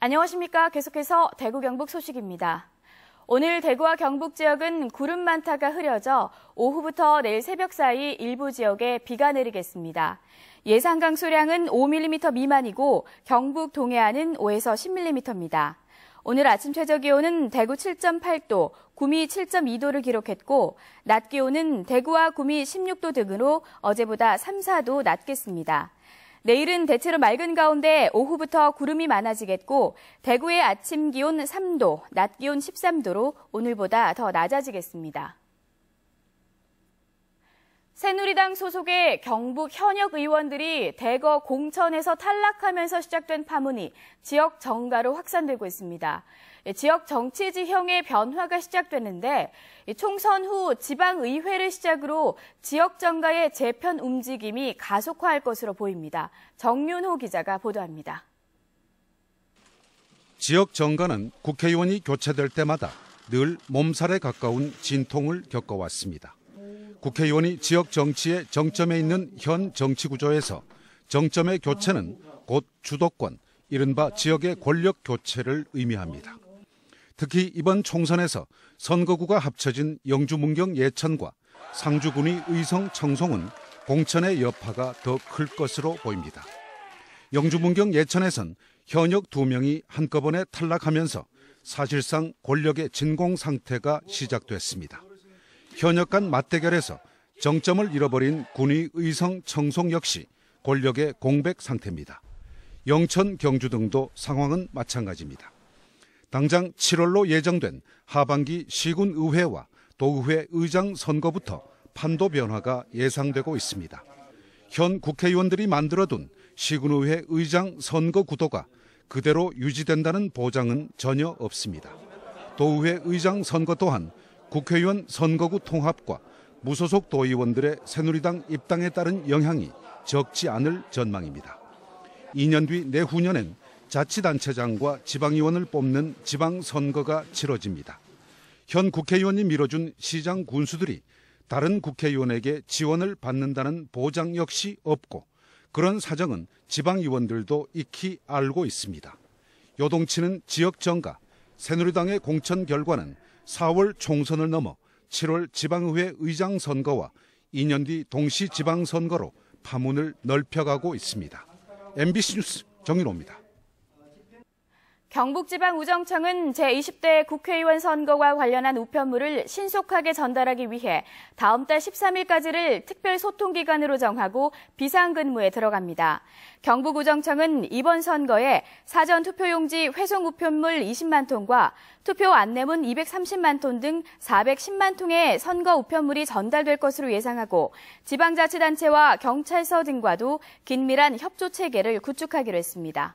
안녕하십니까. 계속해서 대구 경북 소식입니다. 오늘 대구와 경북 지역은 구름 많다가 흐려져 오후부터 내일 새벽 사이 일부 지역에 비가 내리겠습니다. 예상 강수량은 5mm 미만이고 경북 동해안은 5에서 10mm입니다. 오늘 아침 최저 기온은 대구 7.8도, 구미 7.2도를 기록했고 낮 기온은 대구와 구미 16도 등으로 어제보다 3, 4도 낮겠습니다. 내일은 대체로 맑은 가운데 오후부터 구름이 많아지겠고 대구의 아침 기온 3도, 낮 기온 13도로 오늘보다 더 낮아지겠습니다. 새누리당 소속의 경북 현역 의원들이 대거 공천에서 탈락하면서 시작된 파문이 지역 정가로 확산되고 있습니다. 지역 정치 지형의 변화가 시작됐는데 총선 후 지방의회를 시작으로 지역 정가의 재편 움직임이 가속화할 것으로 보입니다. 정윤호 기자가 보도합니다. 지역 정가는 국회의원이 교체될 때마다 늘 몸살에 가까운 진통을 겪어왔습니다. 국회의원이 지역 정치의 정점에 있는 현 정치 구조에서 정점의 교체는 곧 주도권, 이른바 지역의 권력 교체를 의미합니다. 특히 이번 총선에서 선거구가 합쳐진 영주 문경 예천과 상주군의 의성 청송은 공천의 여파가 더 클 것으로 보입니다. 영주 문경 예천에선 현역 두 명이 한꺼번에 탈락하면서 사실상 권력의 진공 상태가 시작됐습니다. 현역 간 맞대결에서 정점을 잃어버린 군의 의성 청송 역시 권력의 공백 상태입니다. 영천 경주 등도 상황은 마찬가지입니다. 당장 7월로 예정된 하반기 시군 의회와 도의회 의장 선거부터 판도 변화가 예상되고 있습니다. 현 국회의원들이 만들어둔 시군의회 의장 선거 구도가 그대로 유지된다는 보장은 전혀 없습니다. 도의회 의장 선거 또한 국회의원 선거구 통합과 무소속 도의원들의 새누리당 입당에 따른 영향이 적지 않을 전망입니다. 2년 뒤 내후년엔 자치단체장과 지방의원을 뽑는 지방선거가 치러집니다. 현 국회의원이 밀어준 시장 군수들이 다른 국회의원에게 지원을 받는다는 보장 역시 없고 그런 사정은 지방의원들도 익히 알고 있습니다. 요동치는 지역 정가, 새누리당의 공천 결과는 4월 총선을 넘어 7월 지방의회 의장 선거와 2년 뒤 동시 지방선거로 파문을 넓혀가고 있습니다. MBC 뉴스 정인호입니다. 경북지방우정청은 제20대 국회의원 선거와 관련한 우편물을 신속하게 전달하기 위해 다음 달 13일까지를 특별 소통기간으로 정하고 비상근무에 들어갑니다. 경북우정청은 이번 선거에 사전 투표용지 회송 우편물 20만 통과 투표 안내문 230만 톤 등 410만 통의 선거 우편물이 전달될 것으로 예상하고 지방자치단체와 경찰서 등과도 긴밀한 협조 체계를 구축하기로 했습니다.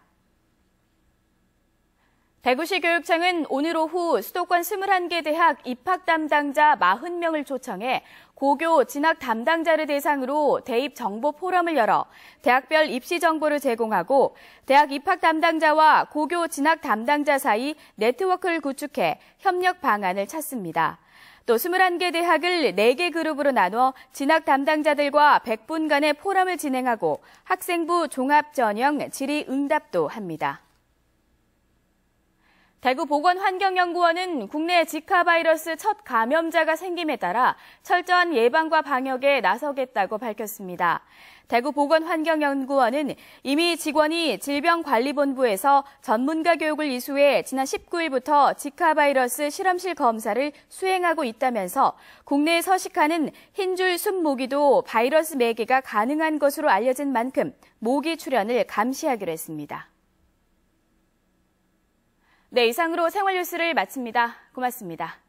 대구시 교육청은 오늘 오후 수도권 21개 대학 입학 담당자 40명을 초청해 고교 진학 담당자를 대상으로 대입 정보 포럼을 열어 대학별 입시 정보를 제공하고 대학 입학 담당자와 고교 진학 담당자 사이 네트워크를 구축해 협력 방안을 찾습니다. 또 21개 대학을 4개 그룹으로 나눠 진학 담당자들과 100분 간의 포럼을 진행하고 학생부 종합 전형 질의 응답도 합니다. 대구 보건환경연구원은 국내 지카 바이러스 첫 감염자가 생김에 따라 철저한 예방과 방역에 나서겠다고 밝혔습니다. 대구 보건환경연구원은 이미 직원이 질병관리본부에서 전문가 교육을 이수해 지난 19일부터 지카 바이러스 실험실 검사를 수행하고 있다면서 국내에 서식하는 흰줄 순모기도 바이러스 매개가 가능한 것으로 알려진 만큼 모기 출현을 감시하기로 했습니다. 네, 이상으로 생활 뉴스를 마칩니다. 고맙습니다.